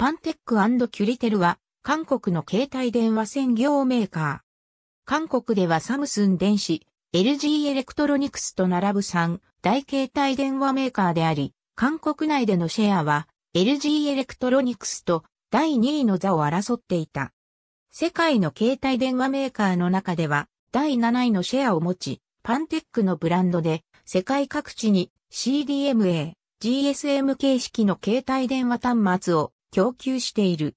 パンテックキュリテルは韓国の携帯電話専業メーカー。韓国ではサムスン電子、LG エレクトロニクスと並ぶ3大携帯電話メーカーであり、韓国内でのシェアは LG エレクトロニクスと第2位の座を争っていた。世界の携帯電話メーカーの中では第7位のシェアを持ち、パンテックのブランドで世界各地に CDMA、GSM 形式の携帯電話端末を供給している。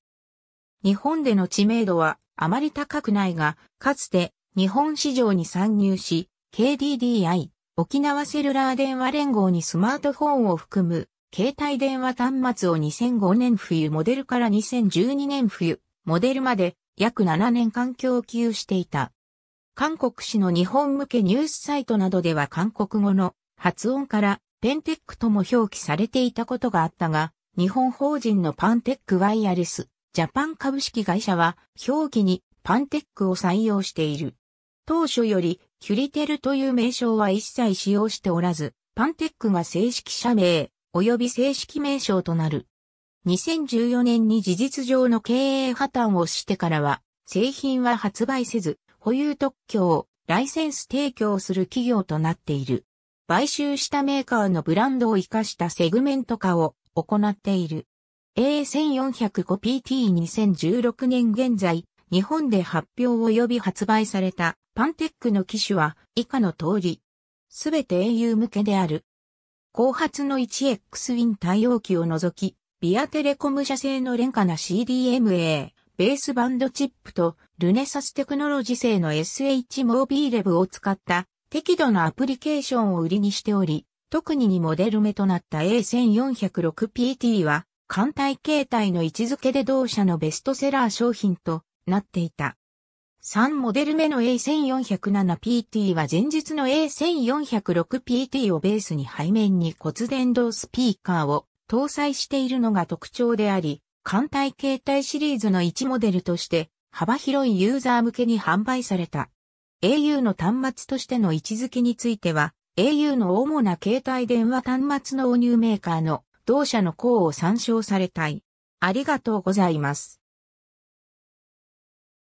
日本での知名度はあまり高くないが、かつて日本市場に参入し、KDDI、沖縄セルラー電話連合にスマートフォンを含む携帯電話端末を2005年冬モデルから2012年冬モデルまで約7年間供給していた。韓国紙の日本向けニュースサイトなどでは韓国語の発音からペンテックとも表記されていたことがあったが、日本法人のパンテックワイヤレスジャパン株式会社は表記にパンテックを採用している。当初よりキュリテルという名称は一切使用しておらず、パンテックが正式社名及び正式名称となる。2014年に事実上の経営破綻をしてからは、製品は発売せず、保有特許をライセンス提供する企業となっている。買収したメーカーのブランドを活かしたセグメント化を行っている。A1405PT2016 年現在、日本で発表及び発売されたパンテックの機種は以下の通り。すべて au 向けである。後発の 1X ウィン対応機を除き、ビアテレコム社製の廉価な CDMA、ベースバンドチップとルネサステクノロジ製の SH モービーレブを使った適度なアプリケーションを売りにしており、特ににモデル目となった A1406PT は艦隊形態の位置づけで同社のベストセラー商品となっていた。3モデル目の A1407PT は前述の A1406PT をベースに背面に骨伝導スピーカーを搭載しているのが特徴であり、艦隊形態シリーズの1モデルとして幅広いユーザー向けに販売された。au の端末としての位置づけについては、au の主な携帯電話端末の応入メーカーの同社の項を参照されたい。ありがとうございます。